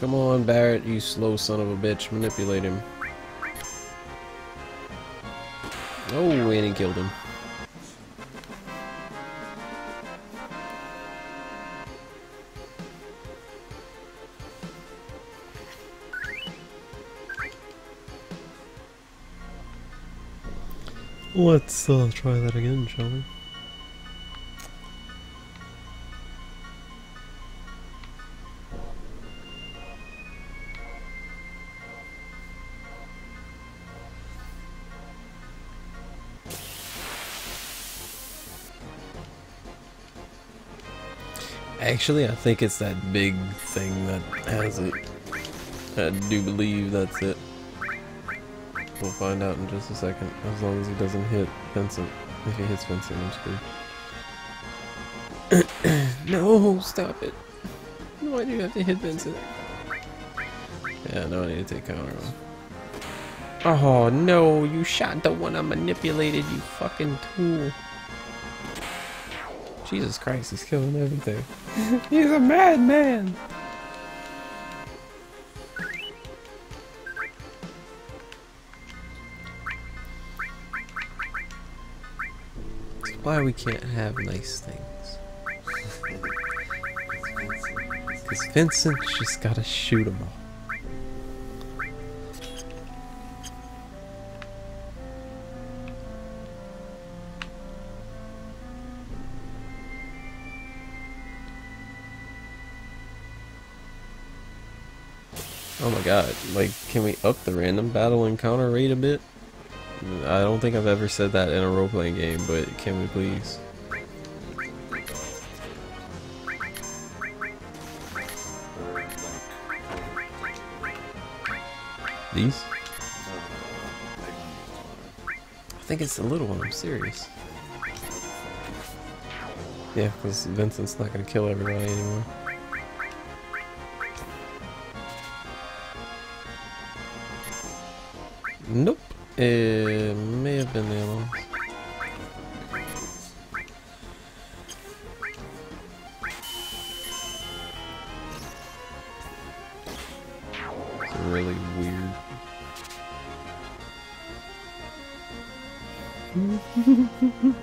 Come on, Barret, you slow son of a bitch. Manipulate him. Oh, and he killed him. Let's uh, try that again, shall we? Actually, I think it's that big thing that has it. I do believe that's it. We'll find out in just a second, as long as he doesn't hit Vincent. If he hits Vincent, I'm screwed. no, stop it. Why do you have to hit Vincent? Yeah, no, I need to take counter. Oh no, you shot the one I manipulated, you fucking tool. Jesus Christ, he's killing everything. he's a madman! Why we can't have nice things. Because Vincent's just gotta shoot them all. God, like, can we up the random battle encounter rate a bit? I don't think I've ever said that in a role-playing game, but can we please? These? I think it's the little one, I'm serious. Yeah, because Vincent's not gonna kill everybody anymore. Nope. It may have been the. It's really weird.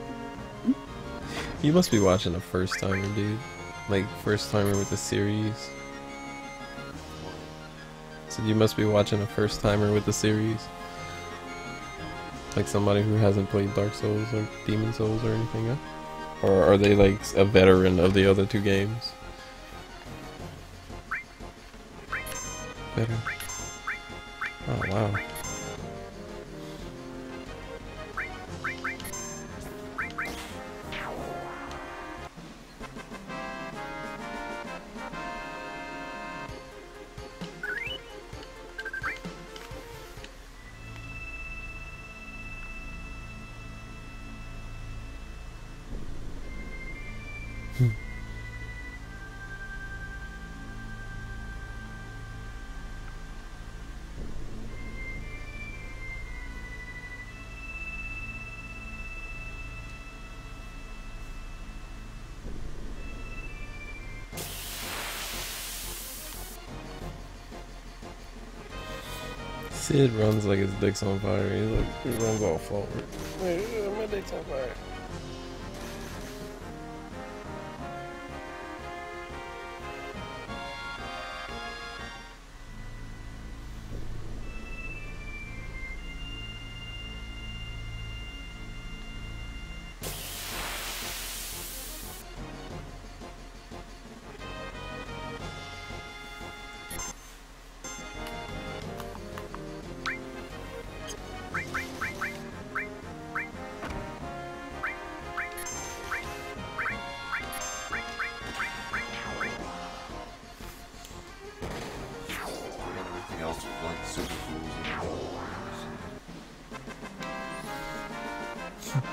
you must be watching a first timer, dude. Like, first timer with the series. So you must be watching a first timer with the series. Like somebody who hasn't played Dark Souls or Demon Souls or anything else? Or are they like a veteran of the other two games? Veteran. Oh wow. Cid runs like his dick's on fire. He, like, he runs all forward. Wait, my dick's on fire.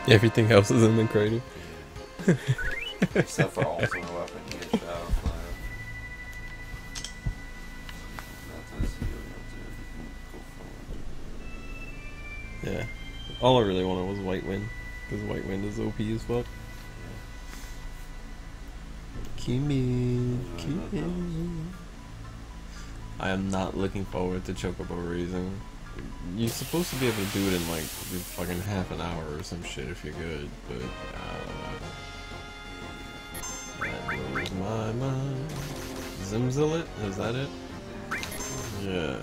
Everything else is in the crater. except for ultimate weapon, he gets shadow flame. That's his healing ultimate. You can go forward. Yeah. All I really wanted was White Wind. Because White Wind is OP as fuck. Kimi, Kimi. I am not looking forward to chocobo raising. You're supposed to be able to do it in like fucking half an hour or some shit if you're good, but I don't know. That blows my mind. Zemzelett? Is that it? Yeah.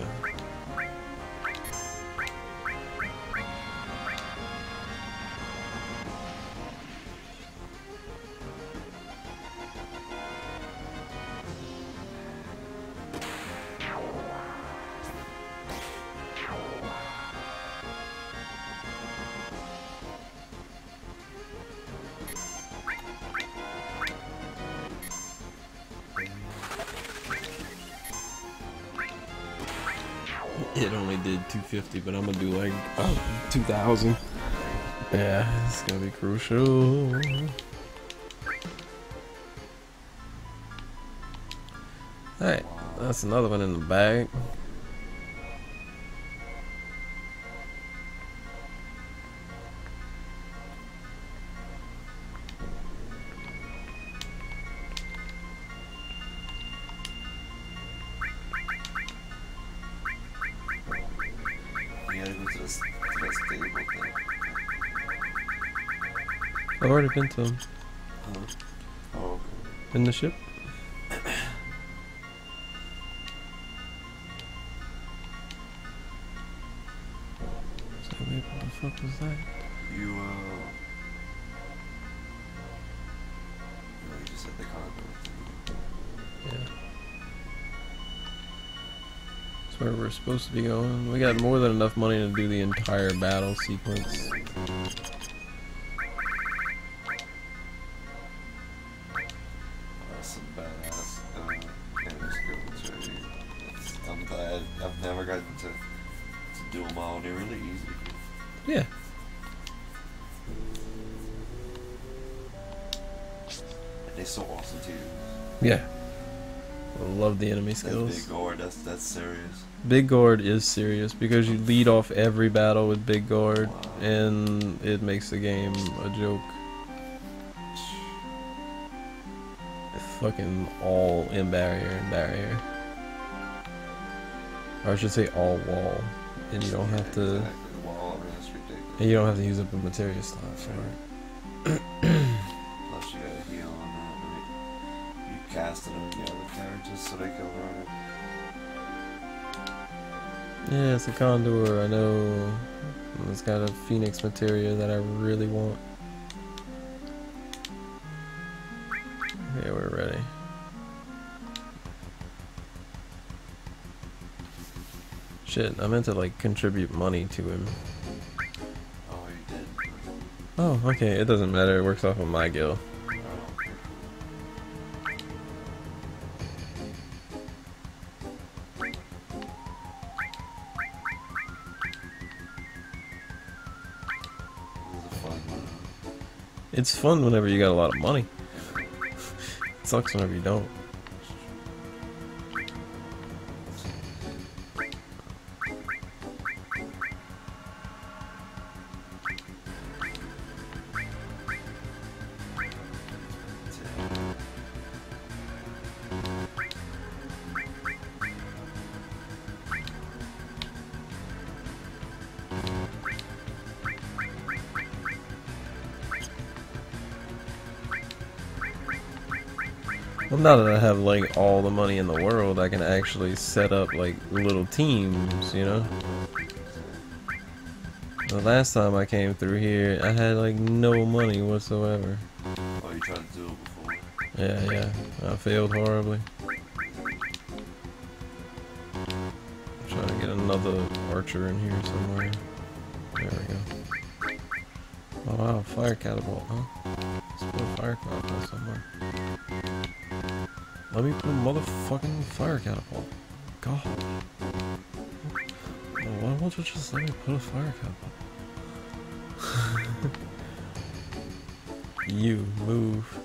It only did 250, but I'm gonna do like oh, 2,000. Yeah, it's gonna be crucial. Alright, that's another one in the bag. Already been to them. Huh? Oh, In the ship? So wait, what the fuck was that? you, uh... No, you just said the condo. Yeah. That's where we're supposed to be going. We got more than enough money to do the entire battle sequence. I'm glad I've never gotten to, to do them all. They're really easy. Yeah. And they're so awesome, too. Yeah. I love the enemy That's skills. Big Guard, that's, that's serious. Big Guard is serious because you lead off every battle with Big Guard Wow. and it makes the game a joke. Fucking all in barrier and barrier. Or I should say all wall. And you don't have to Exactly. Wall, I mean, that's ridiculous. and you don't have to use up a material slot for it. Plus, you gotta heal on that, right? You casted them the other characters so they can learn it. Yeah, it's a condor, I know. It's got a phoenix materia that I really want. Okay, we're ready. Shit, I meant to like contribute money to him. Oh, you did. Oh, okay, it doesn't matter, it works off of my one. It's fun whenever you got a lot of money. it sucks whenever you don't. Well, now that I have like all the money in the world, I can actually set up like little teams, you know? The last time I came through here, I had like no money whatsoever. Oh, you tried to do it before? Yeah, yeah, I failed horribly. I'm trying to get another archer in here somewhere. There we go. Oh wow, fire catapult, huh? Let's put a fire catapult somewhere. Let me put a motherfucking fire catapult. God. Why won't you just let me put a fire catapult? you move.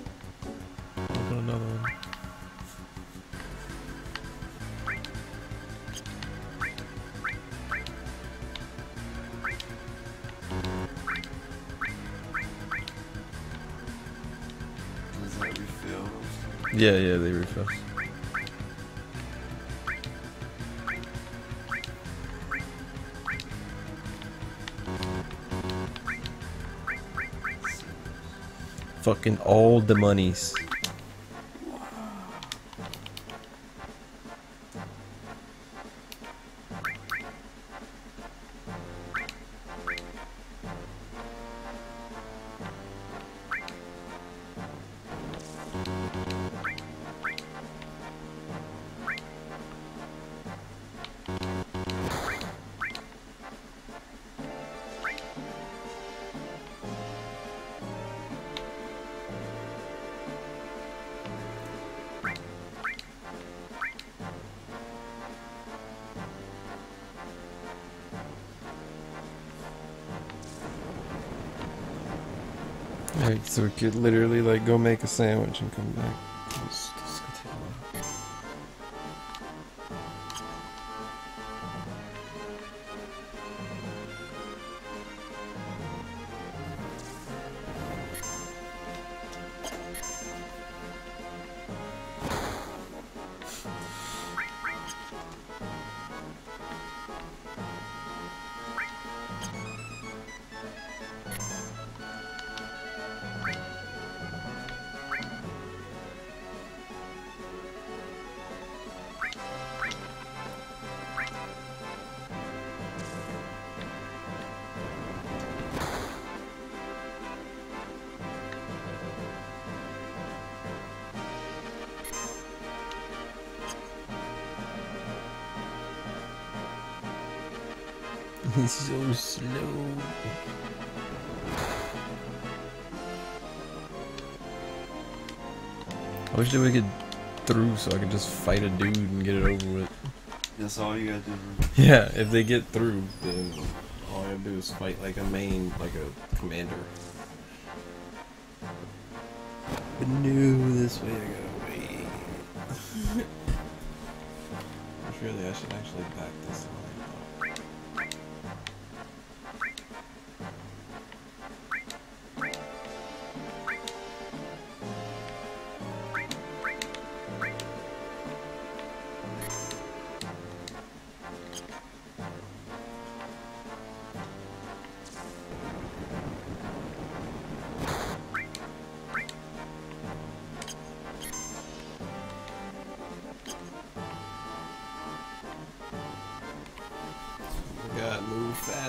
Yeah, yeah, they refill. Fucking all the monies. Alright, so we could literally like go make a sandwich and come back. He's so slow. I wish that we could through so I could just fight a dude and get it over with. That's all you gotta do. Yeah, if they get through, then all I gotta do is fight like a main, like a commander. But no, this way I gotta wait. Which really, I should actually back this line up.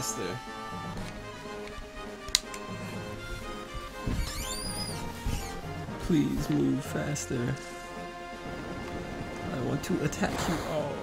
Faster. Please move faster. I want to attack you all.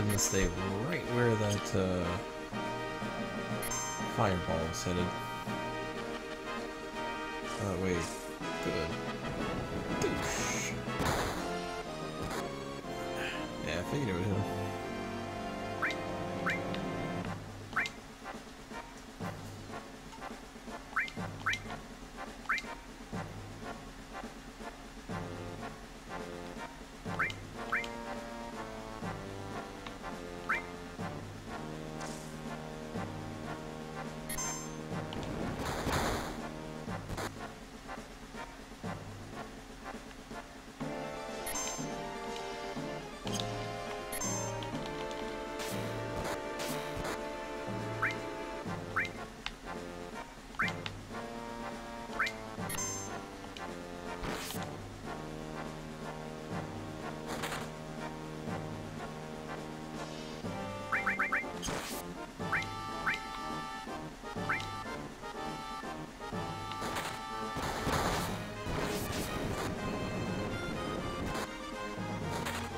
To stay right where that uh, fireball is headed. Oh wait, good. Yeah, I figured it would hit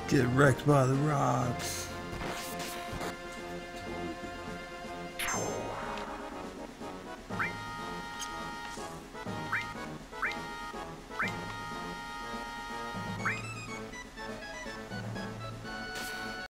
Get wrecked by the rocks.